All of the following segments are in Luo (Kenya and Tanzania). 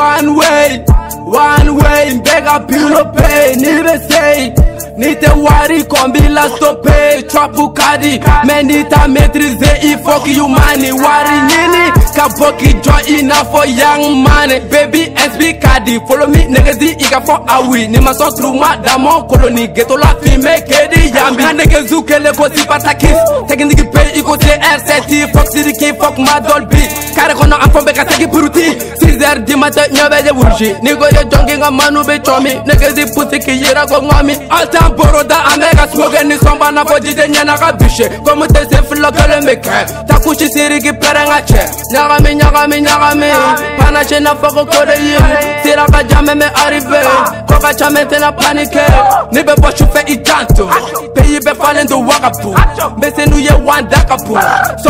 one way, one way, mbega pilo pay, nibe say, nite wari kombi la stope, trapu kadi, menita metrize i fuck you money, wari nini, kaboki joy enough for young money, baby SB kadi, follow me, negezi iga for awi, nima so through madamo koloni, geto la fime kedi yambi, na negezu kele kosi pata kiss, tekin digi pay, iko se RCT, fuck CDK, fuck madol B, kare kono anfon beka teki puruti, ler di mata nyobe je wurji ni go je jongi nga manu be chomi ne ke zi puti ki yira go ngami alta boro da amega smoke ni somba na bo jide nyena ka bishe ko mu te sef lo kele me ke ta ku shi siri ki pere nga che nyaga mi nyaga mi nyaga mi pana che na foko kore yi sira ka jame me arrive ko ka chame te na panike ni be bo shufe i janto pe yi be falen do wakapu mbese nu ye wanda kapu so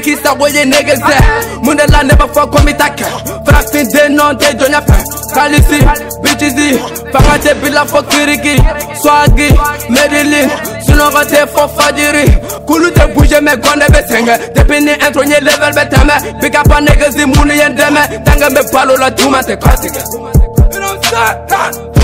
kisa woye nege se Munde la never fuck with me take Fraxin de non de donya fe Kalisi, bitches di Fangate bila fo kiriki Swagi, Medellin Sunɔgɔ tɛ fajiri Kulu tɛ bouge mais gɔnde bɛ sɛŋɛ Depuis intro nye level bɛ tɛmɛ Big up a nege zi munnu ye n dɛmɛ Tange bɛ balo la duma tɛ kɔtigɛ You know what I'm saying?